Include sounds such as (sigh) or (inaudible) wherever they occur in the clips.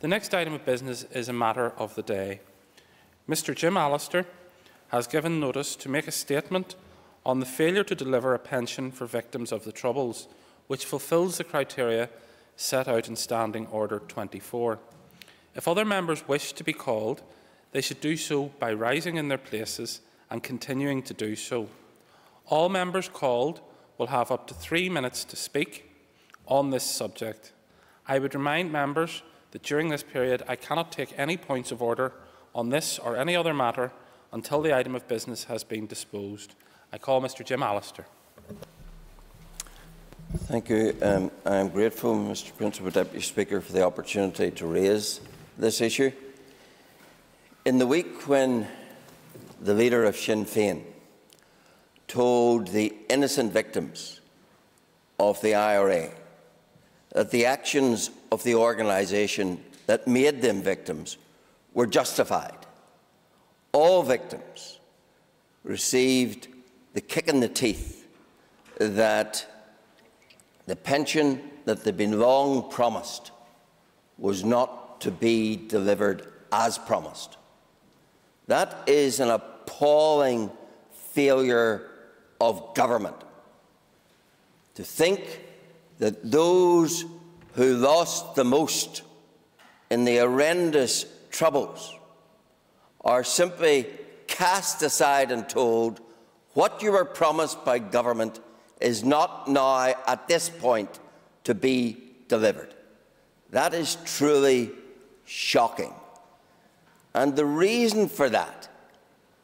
The next item of business is a matter of the day. Mr Jim Allister has given notice to make a statement on the failure to deliver a pension for victims of the Troubles, which fulfils the criteria set out in Standing Order 24. If other members wish to be called, they should do so by rising in their places and continuing to do so. All members called will have up to three minutes to speak on this subject. I would remind members that during this period I cannot take any points of order on this or any other matter until the item of business has been disposed. I call Mr Jim Allister. Thank you. Um, I am grateful, Mr Principal Deputy Speaker, for the opportunity to raise this issue. In the week when the leader of Sinn Féin told the innocent victims of the IRA that the actions of the organisation that made them victims were justified. All victims received the kick in the teeth that the pension that they'd been long promised was not to be delivered as promised. That is an appalling failure of government. To think that those who lost the most in the horrendous troubles are simply cast aside and told what you were promised by government is not now, at this point, to be delivered. That is truly shocking. And the reason for that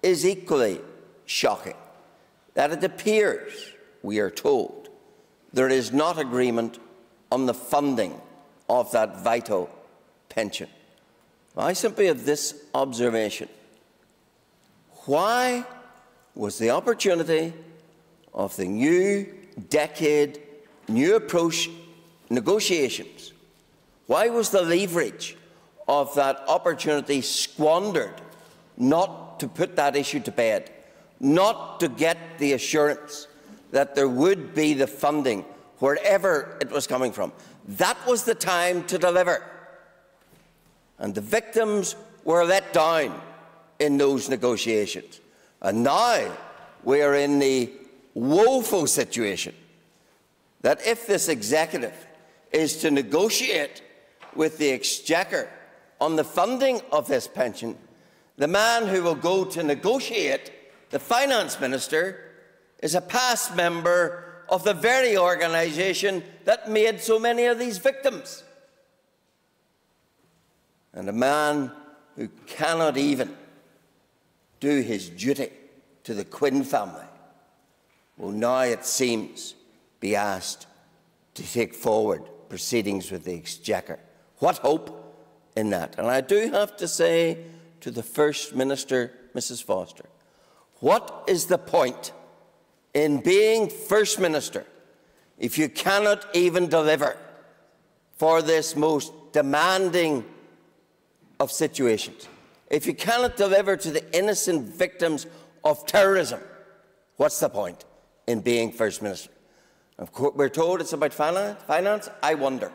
is equally shocking. That it appears, we are told, there is not agreement on the funding of that vital pension. I simply have this observation. Why was the opportunity of the new decade, new approach negotiations, why was the leverage of that opportunity squandered not to put that issue to bed, not to get the assurance that there would be the funding wherever it was coming from? That was the time to deliver. And the victims were let down in those negotiations. And now we are in the woeful situation that if this executive is to negotiate with the Exchequer on the funding of this pension, the man who will go to negotiate, the Finance Minister, is a past member of the very organisation that made so many of these victims. And a man who cannot even do his duty to the Quinn family will now, it seems, be asked to take forward proceedings with the Exchequer. What hope in that? And I do have to say to the First Minister, Mrs Foster, what is the point in being First Minister if you cannot even deliver for this most demanding of situations? If you cannot deliver to the innocent victims of terrorism, what's the point? in being First Minister. Course, We're told it's about finance. I wonder.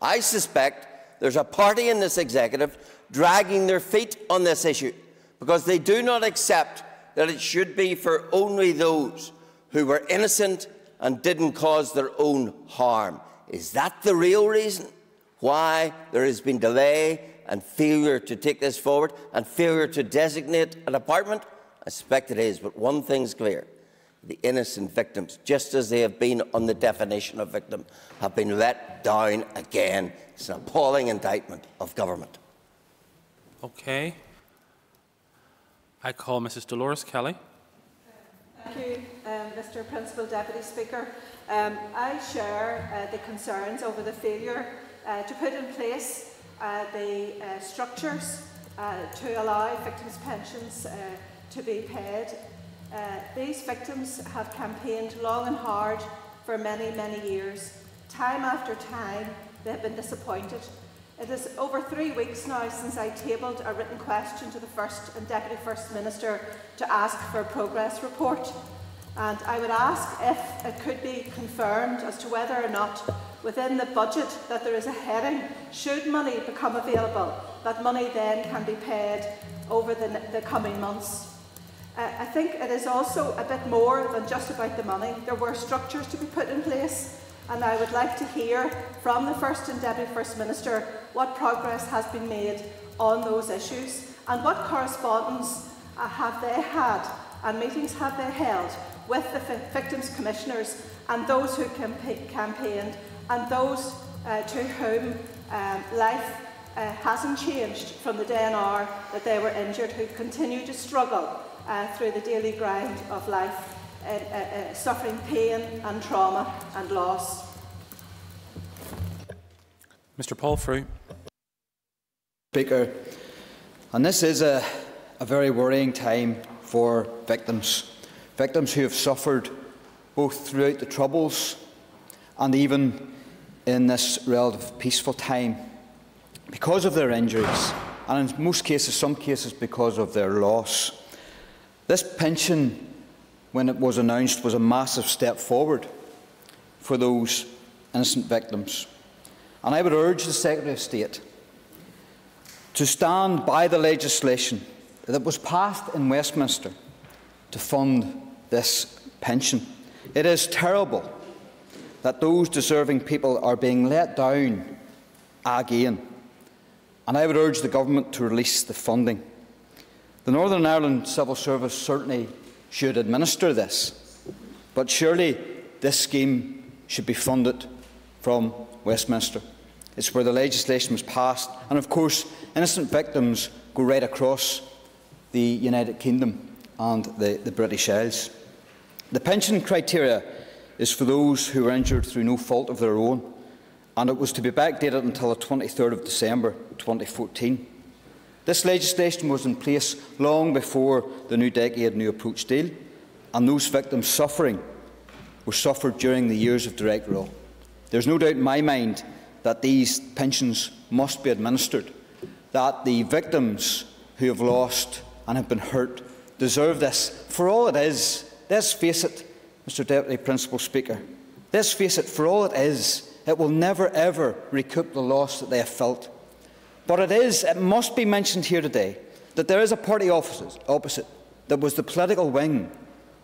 I suspect there's a party in this executive dragging their feet on this issue because they do not accept that it should be for only those who were innocent and didn't cause their own harm. Is that the real reason why there has been delay and failure to take this forward and failure to designate an apartment? I suspect it is, but one thing's clear the innocent victims, just as they have been on the definition of victim, have been let down again. It's an appalling indictment of government. Okay. I call Mrs Dolores Kelly. Thank you, um, Mr Principal Deputy Speaker. Um, I share uh, the concerns over the failure uh, to put in place uh, the uh, structures uh, to allow victims' pensions uh, to be paid these victims have campaigned long and hard for many, many years. Time after time, they have been disappointed. It is over three weeks now since I tabled a written question to the First and Deputy First Minister to ask for a progress report. And I would ask if it could be confirmed as to whether or not within the budget that there is a heading, should money become available, that money then can be paid over the, the coming months. Uh, I think it is also a bit more than just about the money. There were structures to be put in place, and I would like to hear from the First and Deputy First Minister what progress has been made on those issues and what correspondence uh, have they had and meetings have they held with the victims commissioners and those who campa campaigned and those uh, to whom um, life uh, hasn't changed from the day and hour that they were injured, who continue to struggle uh, through the daily grind of life, uh, uh, uh, suffering pain and trauma and loss. Mr Paul Frew. Speaker, and this is a, a very worrying time for victims, victims who have suffered both throughout the Troubles and even in this relative peaceful time because of their injuries, and in most cases, some cases, because of their loss. This pension, when it was announced, was a massive step forward for those innocent victims. And I would urge the Secretary of State to stand by the legislation that was passed in Westminster to fund this pension. It is terrible that those deserving people are being let down again. And I would urge the Government to release the funding. The Northern Ireland Civil Service certainly should administer this, but surely this scheme should be funded from Westminster. It's where the legislation was passed, and of course, innocent victims go right across the United Kingdom and the, the British Isles. The pension criteria is for those who were injured through no fault of their own, and it was to be backdated until the 23rd of December 2014. This legislation was in place long before the New Decade New Approach deal, and those victims suffering were suffered during the years of direct rule. There's no doubt in my mind that these pensions must be administered, that the victims who have lost and have been hurt deserve this for all it is. Let's face it, Mr Deputy Principal Speaker. Let's face it, for all it is, it will never ever recoup the loss that they have felt. But it is, it must be mentioned here today, that there is a party opposite that was the political wing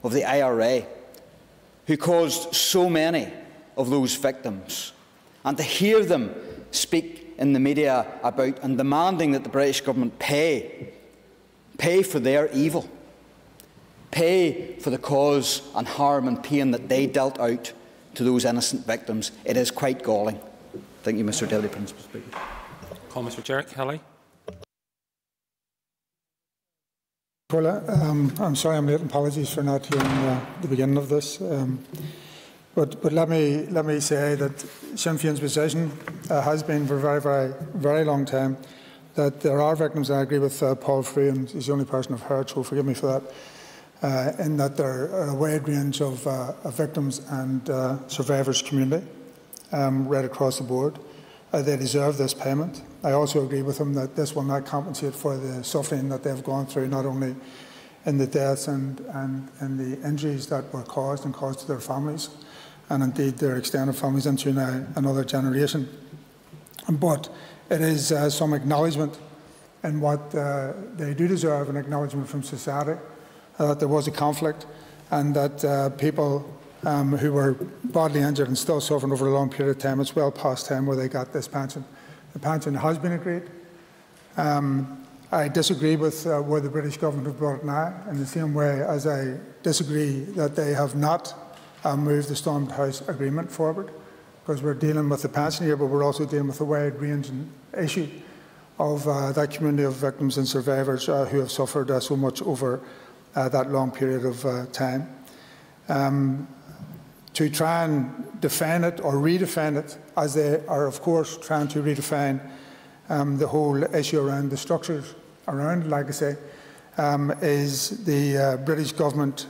of the IRA who caused so many of those victims. And to hear them speak in the media about and demanding that the British government pay, pay for their evil, pay for the cause and harm and pain that they dealt out to those innocent victims, it is quite galling. Thank you, Mr Deputy Principal Speaker. Call Mr Gerry Kelly. Paula, um, I'm sorry I'm late. Apologies for not hearing uh, the beginning of this. Um, but, but let me let me say that Sinn Féin's position uh, has been for a very, very, very long time that there are victims. I agree with uh, Paul Frew, he's the only person I've heard, so forgive me for that. Uh, in that there are a wide range of, uh, of victims and uh, survivors community um, right across the board. Uh, they deserve this payment. I also agree with them that this will not compensate for the suffering that they've gone through, not only in the deaths and, and, and the injuries that were caused and caused to their families, and indeed their extended families into now another generation. But it is uh, some acknowledgement in what uh, they do deserve, an acknowledgement from society uh, that there was a conflict and that uh, people um, who were badly injured and still suffering over a long period of time. It's well past time where they got this pension. The pension has been agreed. Um, I disagree with uh, where the British government have brought it now, in the same way as I disagree that they have not uh, moved the Stormont House agreement forward, because we're dealing with the pension here, but we're also dealing with a wide ranging issue of uh, that community of victims and survivors uh, who have suffered uh, so much over uh, that long period of time. Um, to try and define it or redefine it, as they are, of course, trying to redefine um, the whole issue around the structures around Like legacy, um, is the uh, British government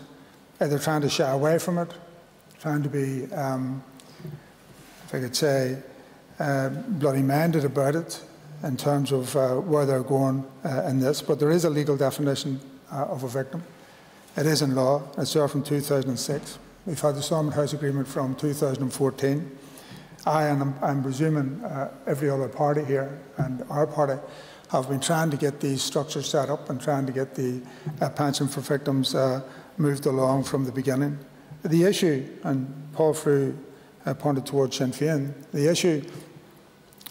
either trying to shy away from it, trying to be, um, if I could say, uh, bloody minded about it in terms of uh, where they're going uh, in this. But there is a legal definition uh, of a victim. It is in law. It's there from 2006. We've had the Stormont House Agreement from 2014. I, and I'm, I'm presuming uh, every other party here and our party, have been trying to get these structures set up and trying to get the uh, pension for victims moved along from the beginning. The issue, and Paul Frew uh, pointed towards Sinn Féin, the issue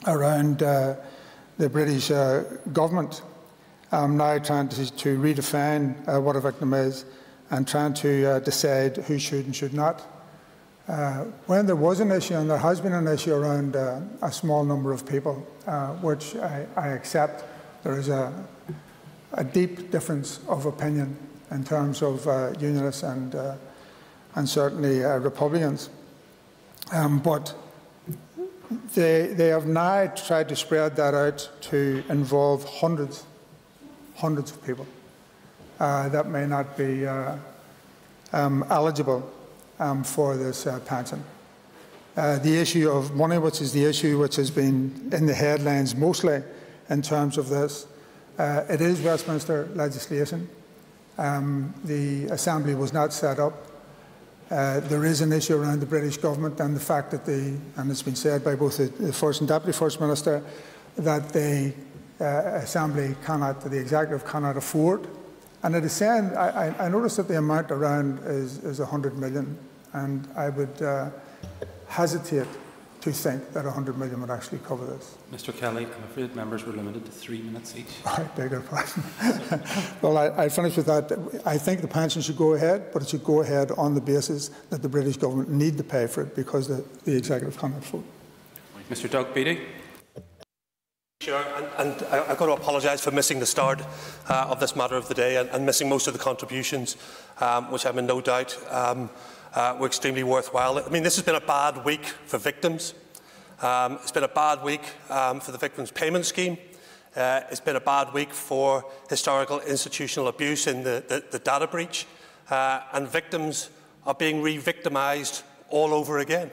around uh, the British uh, government um, now trying to, to redefine uh, what a victim is and trying to decide who should and should not. Uh, when there was an issue, and there has been an issue around uh, a small number of people, uh, which I, I, accept, there is a, a, deep difference of opinion in terms of uh, Unionists and, uh, and certainly uh, Republicans. Um, but they, they have now tried to spread that out to involve hundreds, hundreds of people that may not be um, eligible um, for this uh, pension. Uh, the issue of money, which is the issue which has been in the headlines mostly in terms of this, uh, it is Westminster legislation. Um, the Assembly was not set up. Uh, there is an issue around the British government and the fact that the, and it's been said by both the, the First and Deputy First Minister, that the uh, Assembly cannot, the Executive cannot afford. And it is saying, I, I noticed that the amount around is, is 100 million and I would uh, hesitate to think that 100 million would actually cover this. Mr Kelly, I'm afraid members were limited to three minutes each. (laughs) I beg your pardon. (laughs) well, I, I finish with that. I think the pension should go ahead, but it should go ahead on the basis that the British government need to pay for it because the, the executive cannot afford. it. Mr Doug Beattie. Sure, and, and I've got to apologise for missing the start uh, of this matter of the day and, and missing most of the contributions, um, which I'm in no doubt um, uh, were extremely worthwhile. I mean, this has been a bad week for victims. Um, it's been a bad week um, for the Victims Payment Scheme. Uh, it's been a bad week for historical institutional abuse in the, the, the data breach. Uh, and victims are being re-victimised all over again.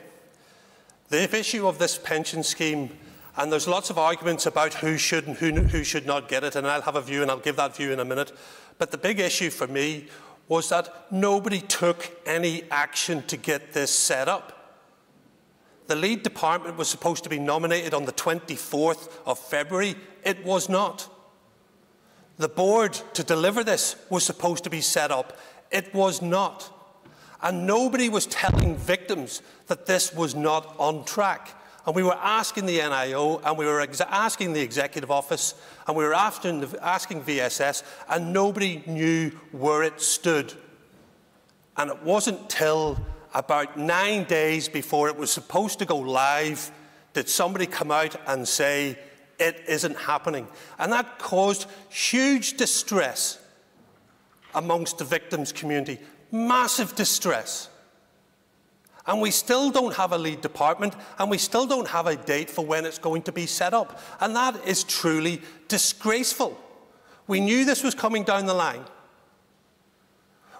The issue of this pension scheme, and there's lots of arguments about who should and who, who should not get it, and I'll have a view and I'll give that view in a minute. But the big issue for me was that nobody took any action to get this set up. The lead department was supposed to be nominated on the 24th of February. It was not. The board to deliver this was supposed to be set up. It was not. And nobody was telling victims that this was not on track. And we were asking the NIO and we were asking the Executive Office and we were asking, asking VSS and nobody knew where it stood. And it wasn't till about nine days before it was supposed to go live did somebody come out and say, it isn't happening. And that caused huge distress amongst the victims community, massive distress. And we still don't have a lead department, and we still don't have a date for when it's going to be set up. And that is truly disgraceful. We knew this was coming down the line.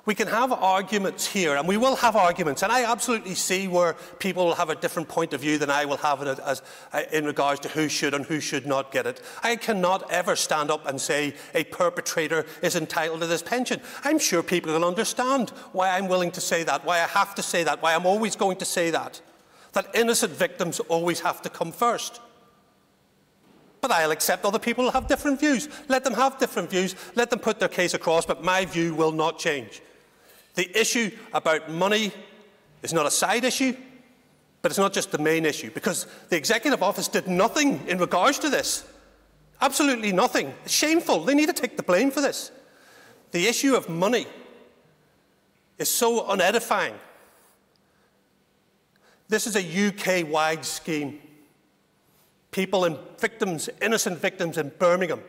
We can have arguments here, and we will have arguments, and I absolutely see where people will have a different point of view than I will have it as, uh, in regards to who should and who should not get it. I cannot ever stand up and say a perpetrator is entitled to this pension. I'm sure people will understand why I'm willing to say that, why I have to say that, why I'm always going to say that. That innocent victims always have to come first. But I'll accept other people have different views. Let them have different views. Let them put their case across, but my view will not change. The issue about money is not a side issue, but it's not just the main issue, because the Executive Office did nothing in regards to this. Absolutely nothing. It's shameful. They need to take the blame for this. The issue of money is so unedifying. This is a UK-wide scheme. People and victims, innocent victims in Birmingham,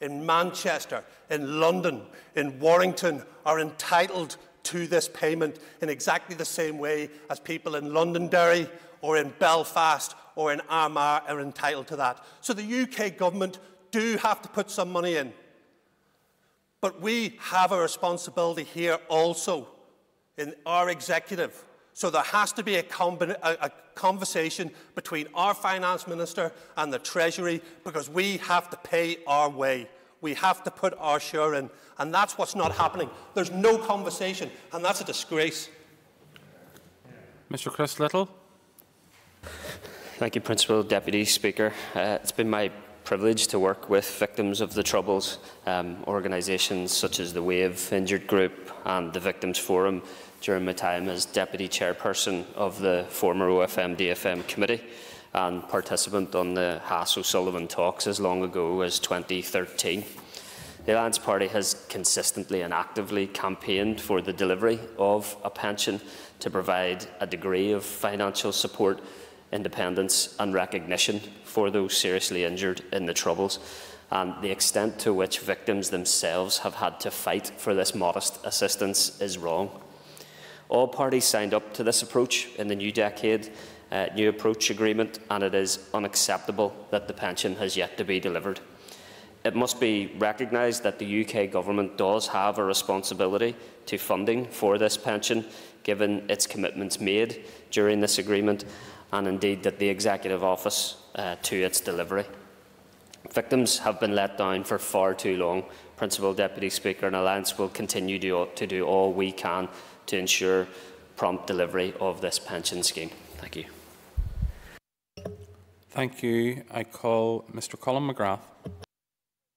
in Manchester, in London, in Warrington are entitled to this payment in exactly the same way as people in Londonderry or in Belfast or in Armagh are entitled to that. So the UK government do have to put some money in. But we have a responsibility here also in our executive. So there has to be a, a, a, conversation between our finance minister and the Treasury because we have to pay our way. We have to put our share in. And that's what's not happening. There's no conversation, and that's a disgrace. Mr Chris Lyttle. Thank you, Principal Deputy Speaker. Uh, it's been my privilege to work with victims of the Troubles, um, organisations such as the WAVE Injured Group and the Victims Forum during my time as Deputy Chairperson of the former OFM DFM Committee and participant on the Haass O'Sullivan talks as long ago as 2013. The Alliance Party has consistently and actively campaigned for the delivery of a pension to provide a degree of financial support, independence and recognition for those seriously injured in the Troubles. And the extent to which victims themselves have had to fight for this modest assistance is wrong. All parties signed up to this approach in the new decade, uh, new approach agreement, and it is unacceptable that the pension has yet to be delivered. It must be recognised that the UK Government does have a responsibility to funding for this pension, given its commitments made during this agreement, and indeed that the Executive Office uh, to its delivery. Victims have been let down for far too long. Principal Deputy Speaker and Alliance will continue to, to do all we can to ensure prompt delivery of this pension scheme. Thank you. Thank you. I call Mr Colin McGrath.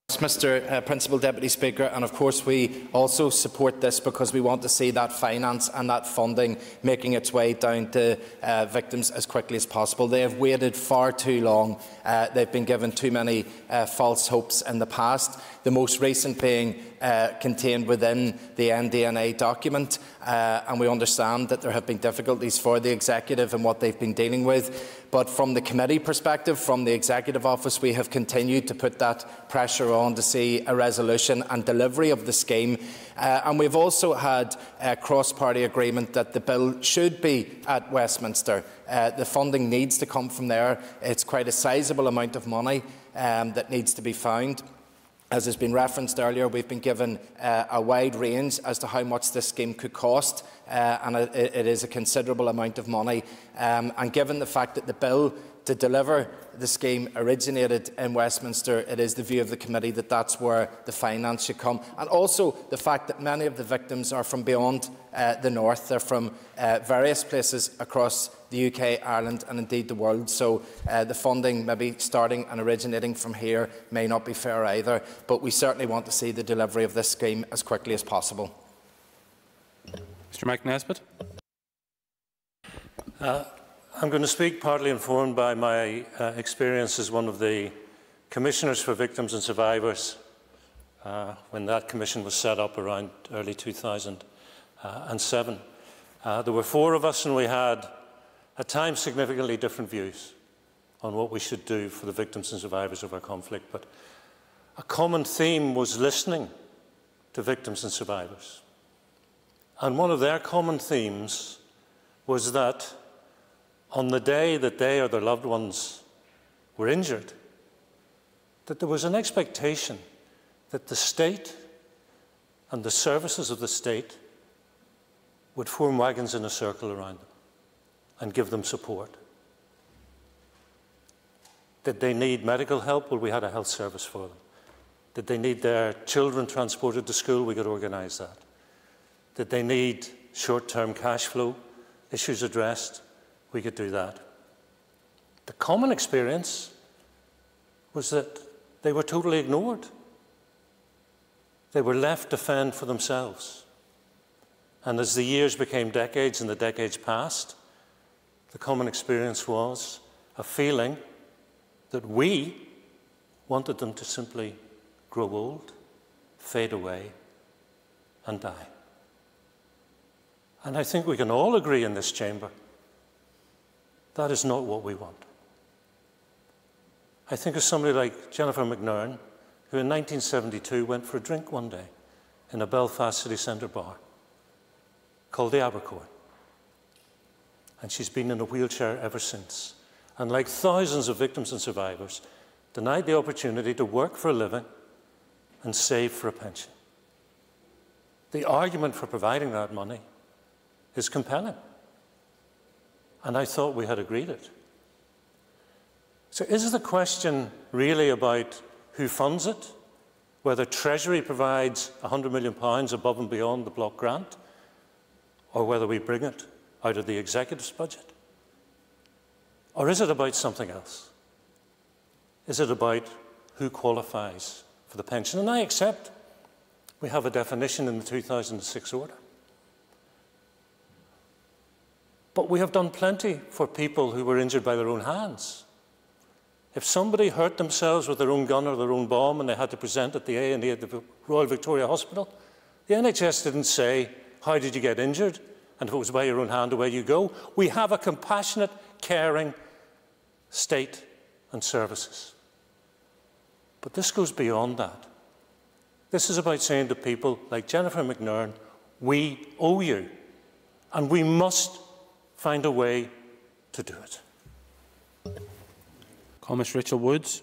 Mr uh, Principal Deputy Speaker, and of course we also support this because we want to see that finance and that funding making its way down to uh, victims as quickly as possible. They have waited far too long. Uh, they've been given too many uh, false hopes in the past, the most recent being uh, contained within the NDNA document, uh, and we understand that there have been difficulties for the Executive and what they've been dealing with. But from the committee perspective, from the Executive Office, we have continued to put that pressure on to see a resolution and delivery of the scheme. Uh, and we've also had a cross-party agreement that the bill should be at Westminster. Uh, the funding needs to come from there. It's quite a sizable amount of money um, that needs to be found. As has been referenced earlier, we've been given uh, a wide range as to how much this scheme could cost, uh, and it, it is a considerable amount of money. Um, and given the fact that the bill to deliver the scheme originated in Westminster, it is the view of the committee that that's where the finance should come. And also the fact that many of the victims are from beyond uh, the north. They're from uh, various places across the UK, Ireland and indeed the world. So uh, the funding maybe starting and originating from here may not be fair either. But we certainly want to see the delivery of this scheme as quickly as possible. Mr Mike Nesbitt. Uh, I'm going to speak partly informed by my uh, experience as one of the commissioners for victims and survivors uh, when that commission was set up around early 2007. Uh, there were four of us and we had at times significantly different views on what we should do for the victims and survivors of our conflict. But a common theme was listening to victims and survivors. And one of their common themes was that on the day that they or their loved ones were injured, that there was an expectation that the state and the services of the state would form wagons in a circle around them and give them support. Did they need medical help? Well, we had a health service for them. Did they need their children transported to school? We could organise that. Did they need short term cash flow issues addressed? We could do that. The common experience was that they were totally ignored. They were left to fend for themselves. And as the years became decades and the decades passed, the common experience was a feeling that we wanted them to simply grow old, fade away, and die. And I think we can all agree in this chamber that is not what we want. I think of somebody like Jennifer McNern, who in 1972 went for a drink one day in a Belfast city centre bar called the Abercorn. And she's been in a wheelchair ever since. And like thousands of victims and survivors, denied the opportunity to work for a living and save for a pension. The argument for providing that money is compelling. And I thought we had agreed it. So is the question really about who funds it? Whether Treasury provides £100 million above and beyond the block grant? Or whether we bring it out of the executive's budget? Or is it about something else? Is it about who qualifies for the pension? And I accept we have a definition in the 2006 order. But we have done plenty for people who were injured by their own hands. If somebody hurt themselves with their own gun or their own bomb and they had to present at the A&E at the Royal Victoria Hospital, the NHS didn't say, how did you get injured? And if it was by your own hand, away you go. We have a compassionate, caring state and services. But this goes beyond that. This is about saying to people like Jennifer McNern, we owe you, and we must find a way to do it. Commissioner Rachel Woods.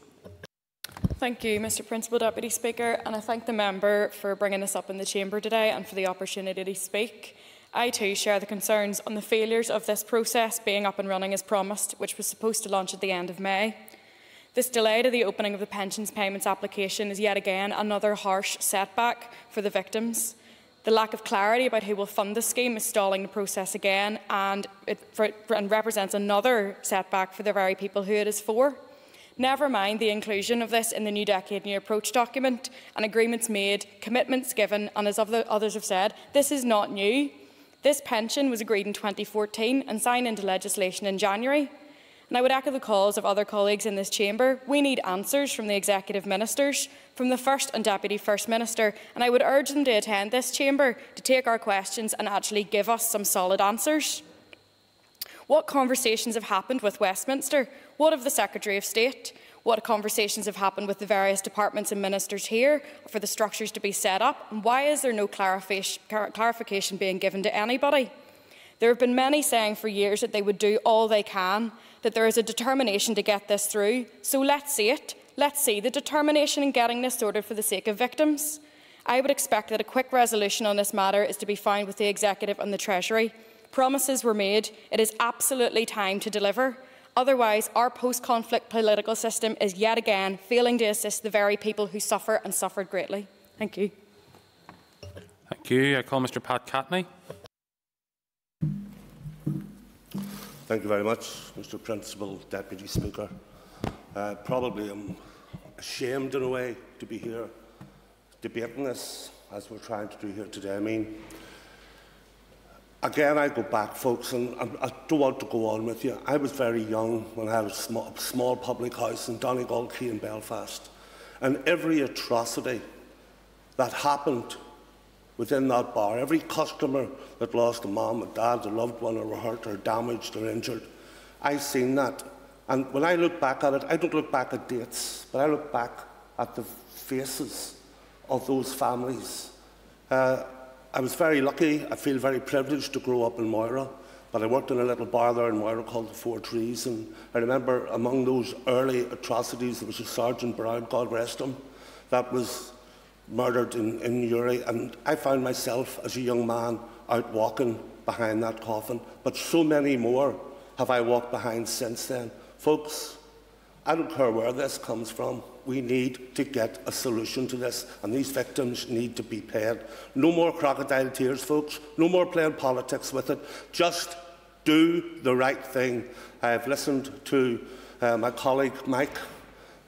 Thank you, Mr Principal Deputy Speaker, and I thank the member for bringing this up in the Chamber today and for the opportunity to speak. I too share the concerns on the failures of this process being up and running as promised, which was supposed to launch at the end of May. This delay to the opening of the pensions payments application is yet again another harsh setback for the victims. The lack of clarity about who will fund the scheme is stalling the process again and, it, for, and represents another setback for the very people who it is for. Never mind the inclusion of this in the New Decade New Approach document and agreements made, commitments given, and as others have said, this is not new. This pension was agreed in 2014 and signed into legislation in January. And I would echo the calls of other colleagues in this chamber. We need answers from the executive ministers, from the First and Deputy First Minister, and I would urge them to attend this chamber to take our questions and actually give us some solid answers. What conversations have happened with Westminster? What of the Secretary of State? What conversations have happened with the various departments and ministers here for the structures to be set up? And why is there no clarification being given to anybody? There have been many saying for years that they would do all they can, that there is a determination to get this through. So let's see it. Let's see the determination in getting this sorted for the sake of victims. I would expect that a quick resolution on this matter is to be found with the Executive and the Treasury. Promises were made. It is absolutely time to deliver. Otherwise, our post-conflict political system is yet again failing to assist the very people who suffer and suffered greatly. Thank you. Thank you. I call Mr Pat Catney. Thank you very much, Mr Principal Deputy Speaker. Uh, probably I'm ashamed in a way to be here debating this, as we're trying to do here today. I mean, again, I go back, folks, and I, I don't want to go on with you. I was very young when I had a small, small public house in Donegal Key in Belfast, and every atrocity that happened within that bar, every customer that lost a mum, a dad, a loved one, or were hurt, or damaged, or injured, I've seen that. And when I look back at it, I don't look back at dates, but I look back at the faces of those families. Uh, I was very lucky, I feel very privileged to grow up in Moira, but I worked in a little bar there in Moira called the Four Trees, and I remember among those early atrocities, there was a Sergeant Brown, God rest him, that was murdered in, in Newry, and I found myself as a young man out walking behind that coffin, but so many more have I walked behind since then. Folks, I don't care where this comes from we need to get a solution to this, and these victims need to be paid. No more crocodile tears, folks. No more playing politics with it. Just do the right thing. I've listened to uh, my colleague Mike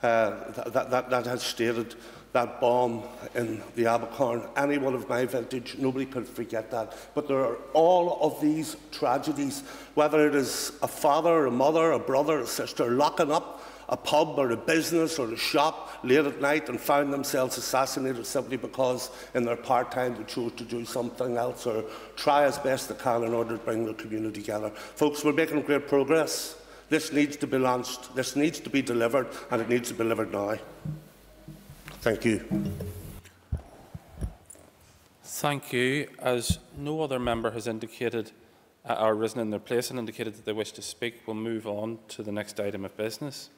uh, that, that, that has stated that bomb in the Abercorn. Anyone of my vintage, nobody could forget that. But there are all of these tragedies, whether it is a father, a mother, a brother, a sister, locking up a pub or a business or a shop late at night and found themselves assassinated simply because in their part time they chose to do something else or try as best they can in order to bring the community together. Folks, we're making great progress. This needs to be launched, this needs to be delivered, and it needs to be delivered now. Thank you. Thank you. As no other member has indicated uh, or risen in their place and indicated that they wish to speak, we'll move on to the next item of business.